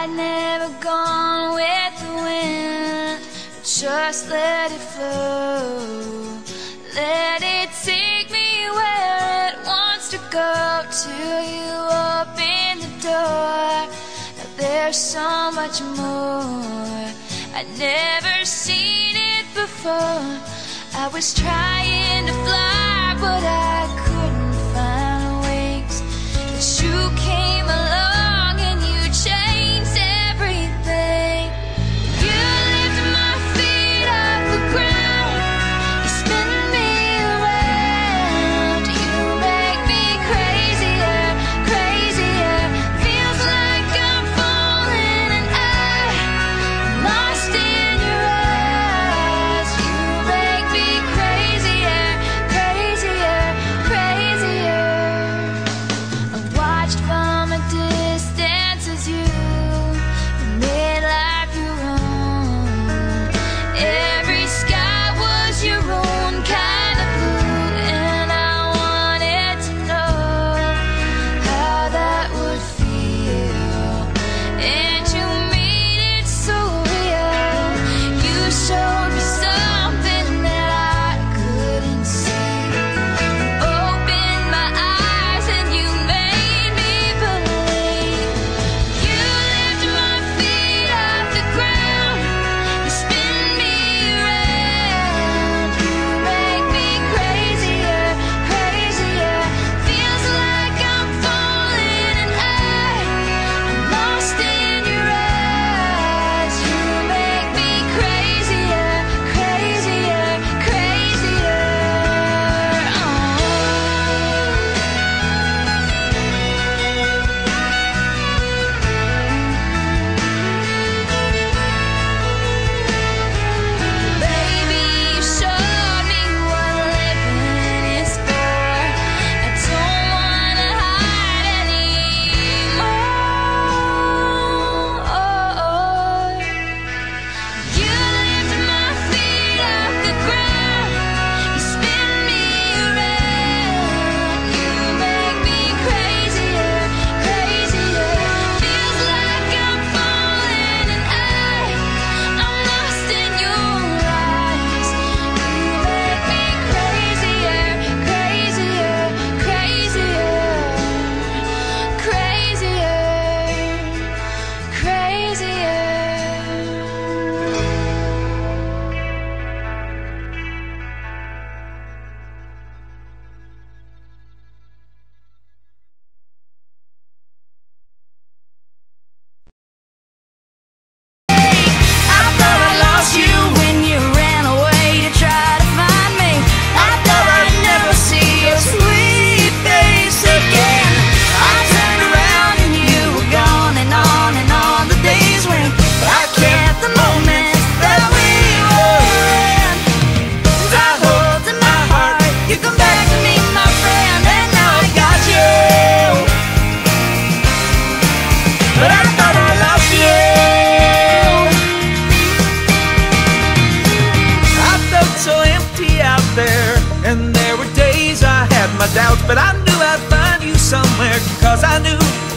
I'd never gone with the wind. Just let it flow. Let it take me where it wants to go. Till you open the door. Now there's so much more. I'd never seen it before. I was trying to fly, but I couldn't find wings. But you came. there. And there were days I had my doubts, but I knew I'd find you somewhere, cause I knew